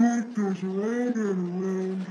Life goes round and round.